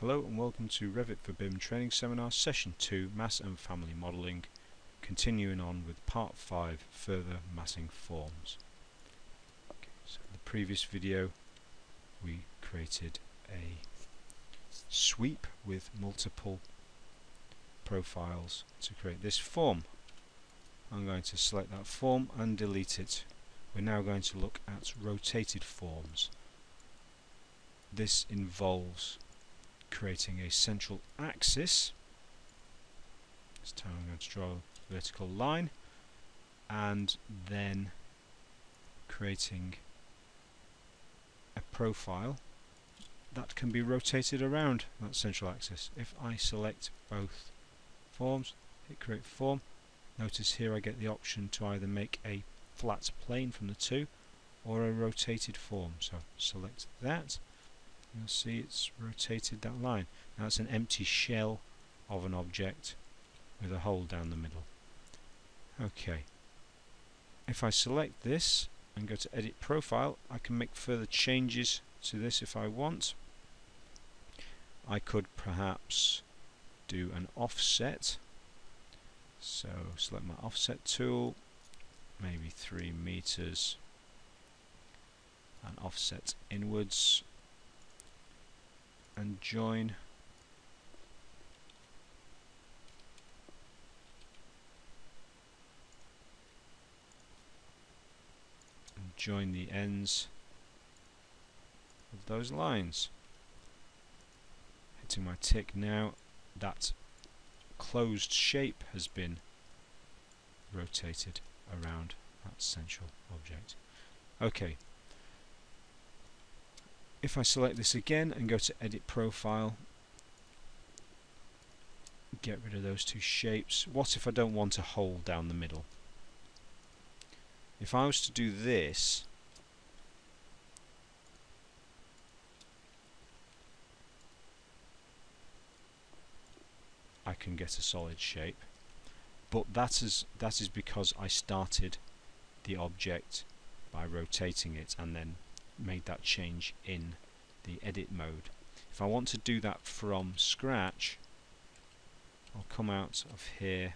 Hello and welcome to Revit for BIM training seminar session 2 mass and family modelling continuing on with part 5 further massing forms. Okay, so in the previous video we created a sweep with multiple profiles to create this form. I'm going to select that form and delete it. We're now going to look at rotated forms. This involves creating a central axis. This time I'm going to draw a vertical line and then creating a profile that can be rotated around that central axis. If I select both forms, hit create form, notice here I get the option to either make a flat plane from the two or a rotated form. So select that you'll see it's rotated that line. Now it's an empty shell of an object with a hole down the middle. Okay. If I select this and go to edit profile I can make further changes to this if I want. I could perhaps do an offset so select my offset tool maybe 3 meters and offset inwards and join. And join the ends of those lines. Hitting my tick now. That closed shape has been rotated around that central object. Okay if I select this again and go to edit profile get rid of those two shapes. What if I don't want a hole down the middle? If I was to do this I can get a solid shape. But that is that is because I started the object by rotating it and then made that change in the edit mode. If I want to do that from scratch, I'll come out of here,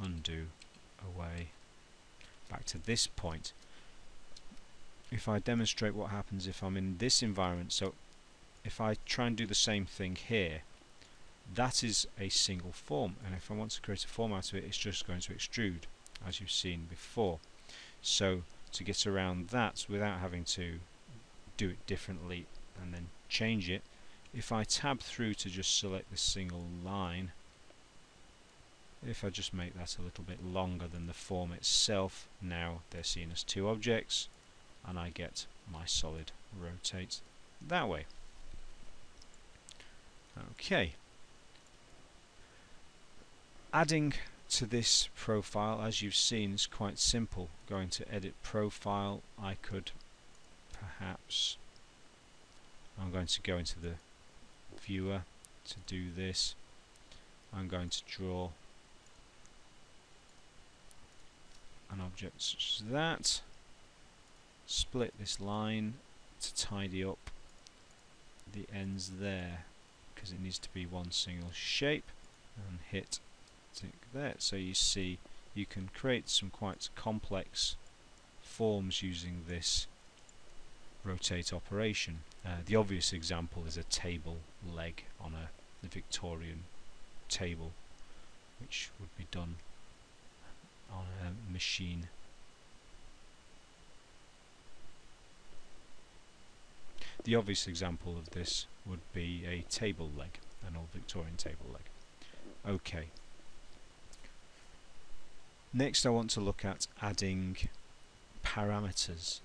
undo, away, back to this point. If I demonstrate what happens if I'm in this environment, so if I try and do the same thing here, that is a single form, and if I want to create a form out of it, it's just going to extrude, as you've seen before. So to get around that without having to do it differently and then change it. If I tab through to just select this single line if I just make that a little bit longer than the form itself now they're seen as two objects and I get my solid rotate that way. Okay. Adding to this profile as you've seen is quite simple. Going to edit profile I could perhaps I'm going to go into the viewer to do this. I'm going to draw an object such as that split this line to tidy up the ends there because it needs to be one single shape and hit there. So you see you can create some quite complex forms using this rotate operation. Uh, the obvious example is a table leg on a the Victorian table which would be done on a machine. The obvious example of this would be a table leg, an old Victorian table leg. Okay. Next I want to look at adding parameters.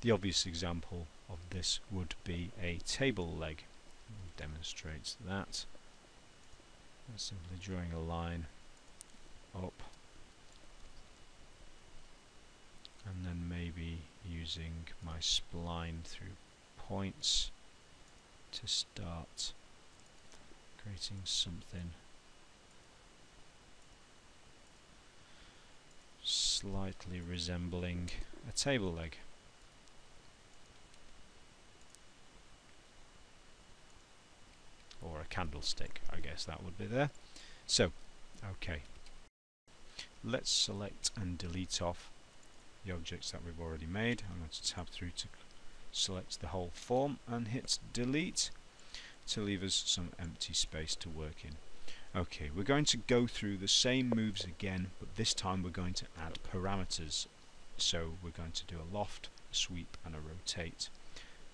The obvious example of this would be a table leg. Demonstrates that. simply drawing a line up and then maybe using my spline through points to start creating something slightly resembling a table leg. Or a candlestick, I guess that would be there. So, okay. Let's select and delete off the objects that we've already made. I'm going to tab through to select the whole form and hit delete to leave us some empty space to work in. Okay we're going to go through the same moves again but this time we're going to add parameters. So we're going to do a loft a sweep and a rotate.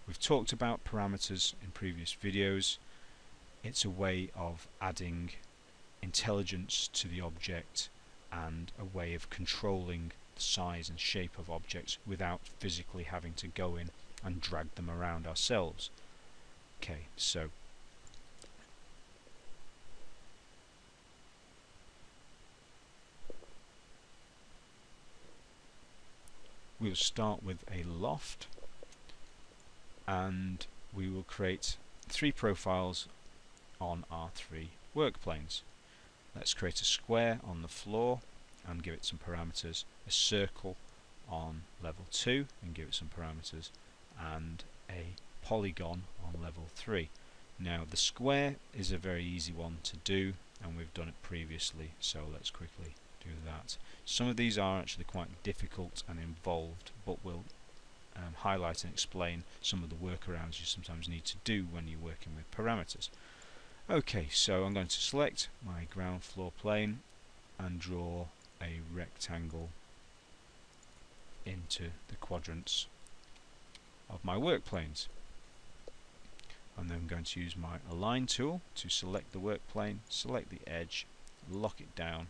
We've talked about parameters in previous videos. It's a way of adding intelligence to the object and a way of controlling the size and shape of objects without physically having to go in and drag them around ourselves. Okay, so we'll start with a loft and we will create three profiles on our three work planes. Let's create a square on the floor and give it some parameters, a circle on level 2 and give it some parameters, and a polygon on level 3. Now the square is a very easy one to do and we've done it previously so let's quickly do that. Some of these are actually quite difficult and involved but we'll um, highlight and explain some of the workarounds you sometimes need to do when you're working with parameters. Okay, so I'm going to select my ground floor plane and draw a rectangle into the quadrants of my work planes. I'm then going to use my align tool to select the work plane, select the edge, lock it down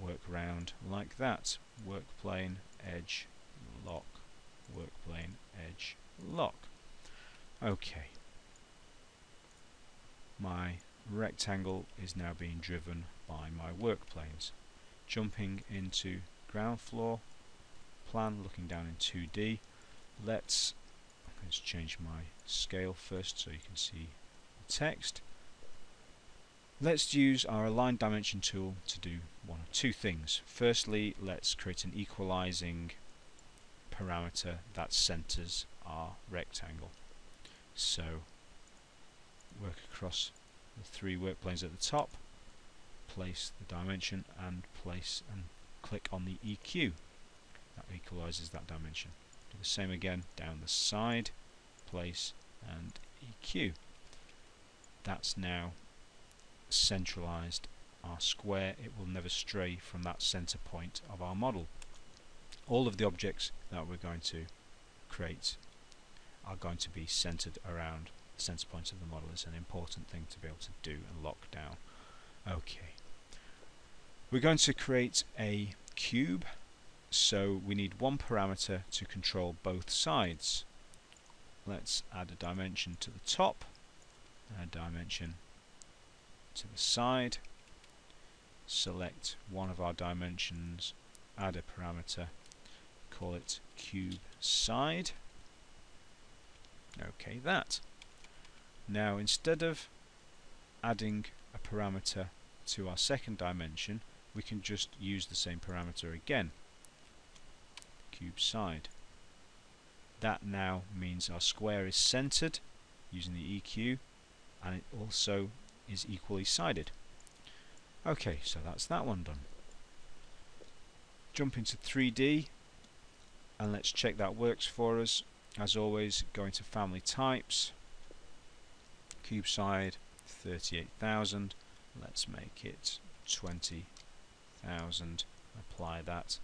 work around like that. Work plane, edge, lock, work plane, edge, lock. Okay. My rectangle is now being driven by my work planes. Jumping into ground floor, plan, looking down in 2D, let's let's change my scale first so you can see the text. Let's use our align dimension tool to do one of two things. Firstly, let's create an equalizing parameter that centers our rectangle. So work across the three work planes at the top, place the dimension and place and click on the EQ. That equalizes that dimension. Do the same again down the side, place and EQ. That's now centralized our square. It will never stray from that center point of our model. All of the objects that we're going to create are going to be centered around the center point of the model. It's an important thing to be able to do and lock down. Okay. We're going to create a cube so we need one parameter to control both sides. Let's add a dimension to the top, a dimension to the side, select one of our dimensions, add a parameter, call it cube side. Okay, that. Now instead of adding a parameter to our second dimension, we can just use the same parameter again cube side. That now means our square is centered using the EQ and it also is equally sided. Okay, so that's that one done. Jump into 3D and let's check that works for us. As always, go into family types, cube side 38,000, let's make it 20,000, apply that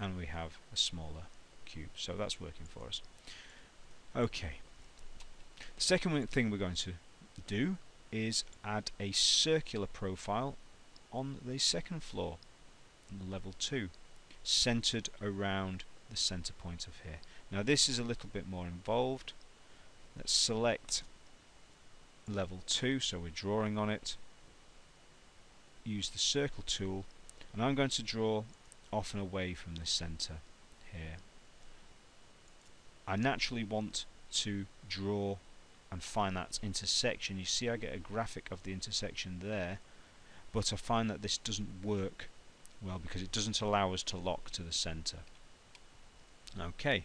and we have a smaller cube. So that's working for us. Okay. The second thing we're going to do is add a circular profile on the second floor, level 2, centered around the center point of here. Now this is a little bit more involved. Let's select level 2, so we're drawing on it. Use the circle tool, and I'm going to draw off and away from the center here. I naturally want to draw and find that intersection. You see I get a graphic of the intersection there but I find that this doesn't work well because it doesn't allow us to lock to the center. Okay.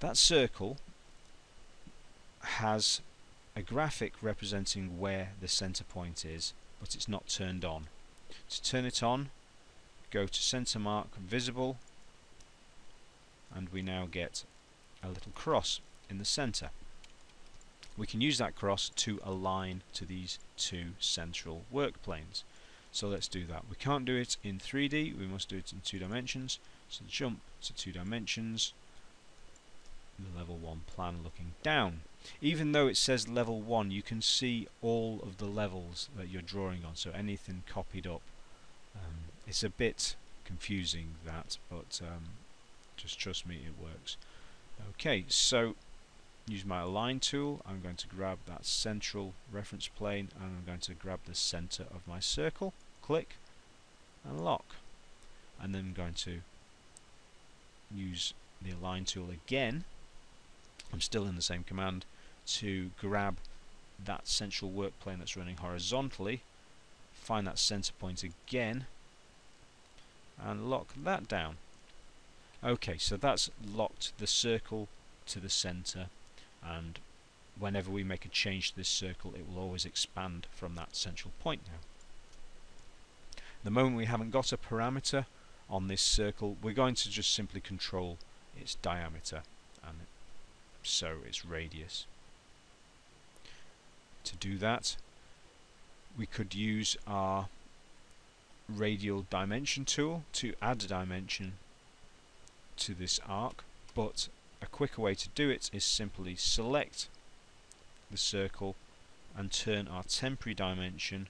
That circle has a graphic representing where the center point is but it's not turned on. To turn it on go to center mark visible and we now get a little cross in the center. We can use that cross to align to these two central work planes. So let's do that. We can't do it in 3D, we must do it in two dimensions. So jump to two dimensions, the level 1 plan looking down. Even though it says level 1, you can see all of the levels that you're drawing on, so anything copied up. Um, it's a bit confusing that, but um, just trust me, it works. Okay, so use my align tool. I'm going to grab that central reference plane and I'm going to grab the center of my circle, click and lock. And then I'm going to use the align tool again. I'm still in the same command to grab that central work plane that's running horizontally, find that center point again and lock that down. Okay, so that's locked the circle to the center and whenever we make a change to this circle it will always expand from that central point now. The moment we haven't got a parameter on this circle we're going to just simply control its diameter and so its radius. To do that we could use our radial dimension tool to add a dimension to this arc but a quicker way to do it is simply select the circle and turn our temporary dimension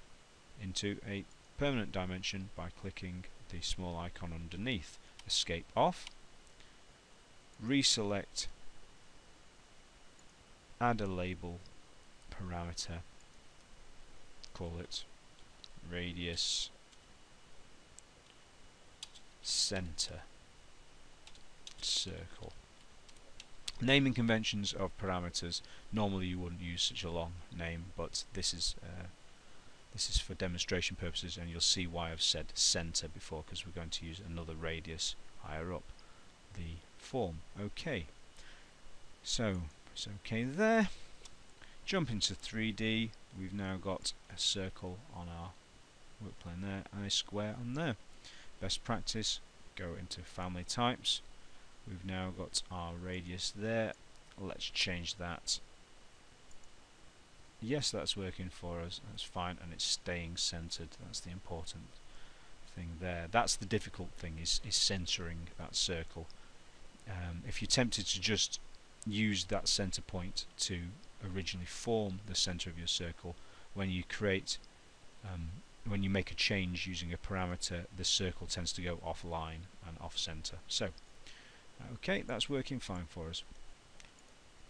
into a permanent dimension by clicking the small icon underneath. Escape off, reselect, add a label parameter, call it radius center circle. Naming conventions of parameters, normally you wouldn't use such a long name, but this is uh, this is for demonstration purposes and you'll see why I've said center before because we're going to use another radius higher up the form. Okay, so it's okay there. Jump into 3D, we've now got a circle on our work plane there and a square on there. Best practice, go into family types, We've now got our radius there. Let's change that. Yes, that's working for us. That's fine, and it's staying centered. That's the important thing there. That's the difficult thing is is centering that circle. Um, if you're tempted to just use that center point to originally form the center of your circle, when you create um, when you make a change using a parameter, the circle tends to go offline and off center. So Okay, that's working fine for us.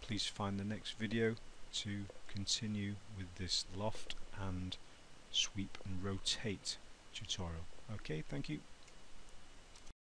Please find the next video to continue with this loft and sweep and rotate tutorial. Okay, thank you.